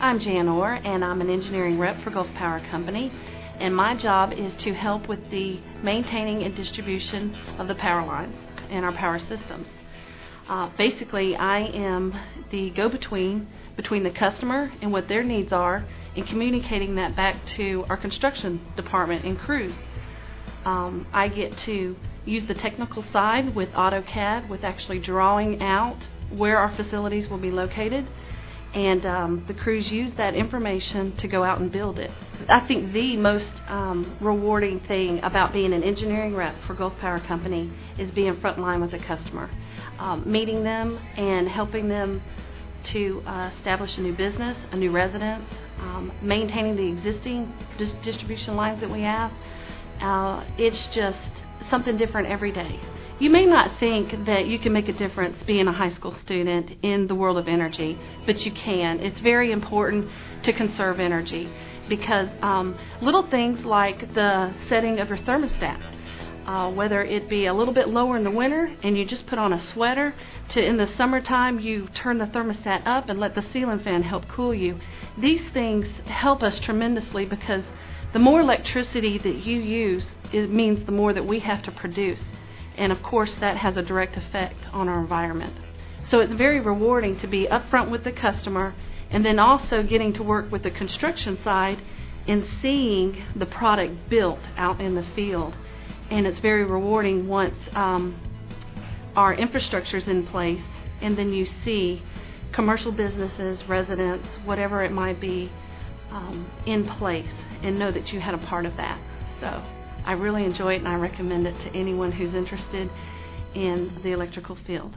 I'm Jan Orr, and I'm an engineering rep for Gulf Power Company. And my job is to help with the maintaining and distribution of the power lines and our power systems. Uh, basically, I am the go-between between the customer and what their needs are, and communicating that back to our construction department and crews. Um, I get to use the technical side with AutoCAD, with actually drawing out where our facilities will be located, and um, the crews use that information to go out and build it. I think the most um, rewarding thing about being an engineering rep for Gulf Power Company is being front line with the customer, um, meeting them and helping them to uh, establish a new business, a new residence, um, maintaining the existing dis- distribution lines that we have. Uh, it's just something different every day. You may not think that you can make a difference being a high school student in the world of energy, but you can. It's very important to conserve energy because um, little things like the setting of your thermostat, uh, whether it be a little bit lower in the winter and you just put on a sweater, to in the summertime you turn the thermostat up and let the ceiling fan help cool you. These things help us tremendously because the more electricity that you use, it means the more that we have to produce and of course that has a direct effect on our environment. So it's very rewarding to be upfront with the customer and then also getting to work with the construction side and seeing the product built out in the field. And it's very rewarding once um, our infrastructure is in place and then you see commercial businesses, residents, whatever it might be, um, in place and know that you had a part of that. So. I really enjoy it and I recommend it to anyone who's interested in the electrical field.